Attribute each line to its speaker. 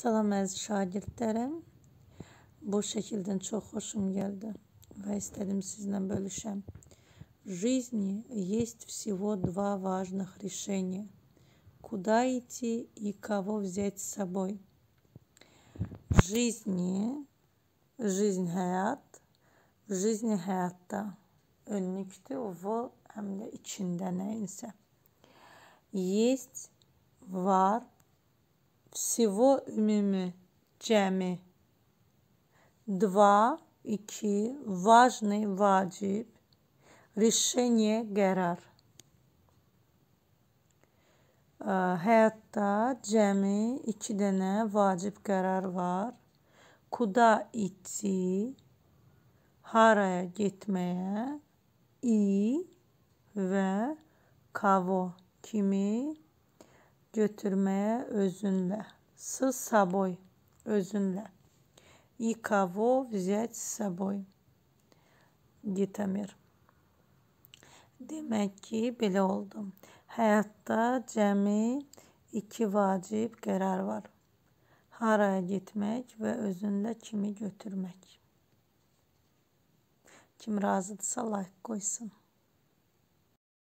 Speaker 1: Salam əziz şagirdlərim. Bu şəkildən çox xoşum gəldi və istədim sizlə bölüşəm. В жизни есть всего два важных решения. Куда идти и кого взять с собой. В жизни, жизнь həyat, в жизни həyatda önlükdür, v həm də içində nəyinsə. Есть, var, всего ümumi, cəmi. Два, iki, важный, vacib, решение, qərar. Həyatda cəmi iki dənə vacib qərar var. Kuda idti, haraya getməyə, i və kavo kimi götürməyə özünlə. С собой, özünlə. И кого взять с собой? Gitamir. Demək ki, belə oldu. Həyatda cəmi iki vacib qərar var. Haraya getmək və özünlə kimi götürmək. Kim razıdırsa like qoysun.